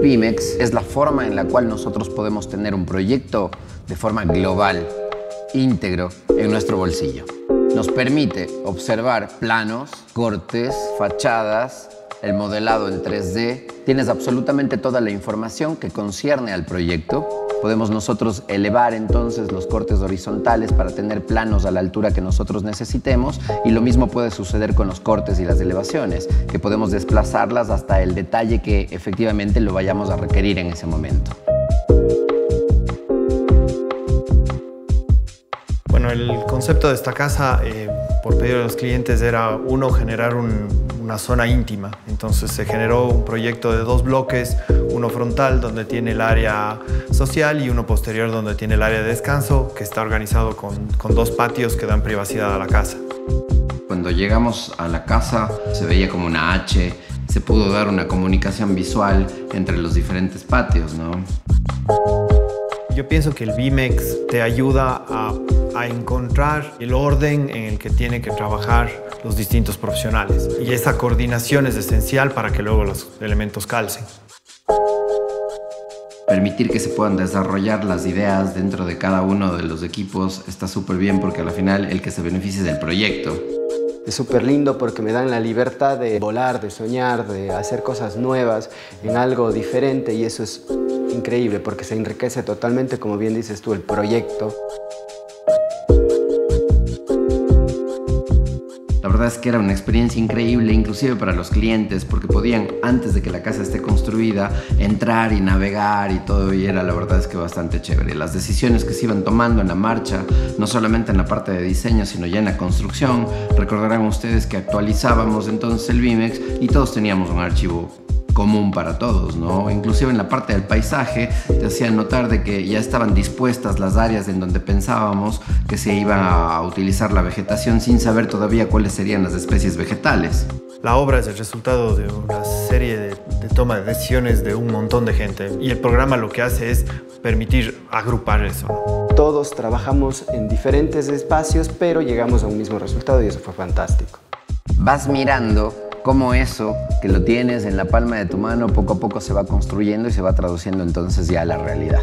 Pimex es la forma en la cual nosotros podemos tener un proyecto de forma global, íntegro, en nuestro bolsillo. Nos permite observar planos, cortes, fachadas, el modelado en 3D. Tienes absolutamente toda la información que concierne al proyecto. Podemos nosotros elevar entonces los cortes horizontales para tener planos a la altura que nosotros necesitemos y lo mismo puede suceder con los cortes y las elevaciones, que podemos desplazarlas hasta el detalle que efectivamente lo vayamos a requerir en ese momento. Bueno, el concepto de esta casa, eh, por pedido de los clientes, era uno, generar una zona íntima. Entonces se generó un proyecto de dos bloques, uno frontal donde tiene el área social y uno posterior donde tiene el área de descanso, que está organizado con, con dos patios que dan privacidad a la casa. Cuando llegamos a la casa se veía como una H, se pudo dar una comunicación visual entre los diferentes patios, ¿no? Yo pienso que el BIMEX te ayuda a, a, encontrar el orden en el que tienen que trabajar los distintos profesionales. Y esa coordinación es esencial para que luego los elementos calcen. Permitir que se puedan desarrollar las ideas dentro de cada uno de los equipos está súper bien porque al final el que se beneficia es el proyecto. Es súper lindo porque me dan la libertad de volar, de soñar, de hacer cosas nuevas en algo diferente y eso es increíble porque se enriquece totalmente, como bien dices tú, el proyecto. La verdad es que era una experiencia increíble, inclusive para los clientes, porque podían, antes de que la casa esté construida, entrar y navegar y todo, y era la verdad es que bastante chévere. Las decisiones que se iban tomando en la marcha, no solamente en la parte de diseño, sino ya en la construcción, recordarán ustedes que actualizábamos entonces el BIMEX y todos teníamos un archivo común para todos, ¿no? Inclusive en la parte del paisaje te hacían notar de que ya estaban dispuestas las áreas en donde pensábamos que se iba a utilizar la vegetación sin saber todavía cuáles serían las especies vegetales. La obra es el resultado de una serie de, de toma de decisiones de un montón de gente y el programa lo que hace es permitir agrupar eso. Todos trabajamos en diferentes espacios, pero llegamos a un mismo resultado y eso fue fantástico. Vas mirando cómo eso que lo tienes en la palma de tu mano poco a poco se va construyendo y se va traduciendo entonces ya a la realidad.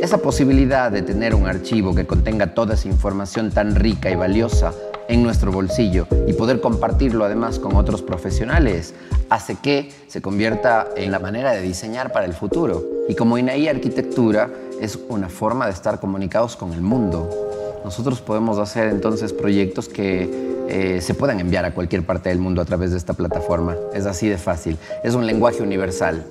Esa posibilidad de tener un archivo que contenga toda esa información tan rica y valiosa en nuestro bolsillo y poder compartirlo además con otros profesionales hace que se convierta en la manera de diseñar para el futuro. Y como INAI Arquitectura es una forma de estar comunicados con el mundo. Nosotros podemos hacer entonces proyectos que eh, se puedan enviar a cualquier parte del mundo a través de esta plataforma. Es así de fácil. Es un lenguaje universal.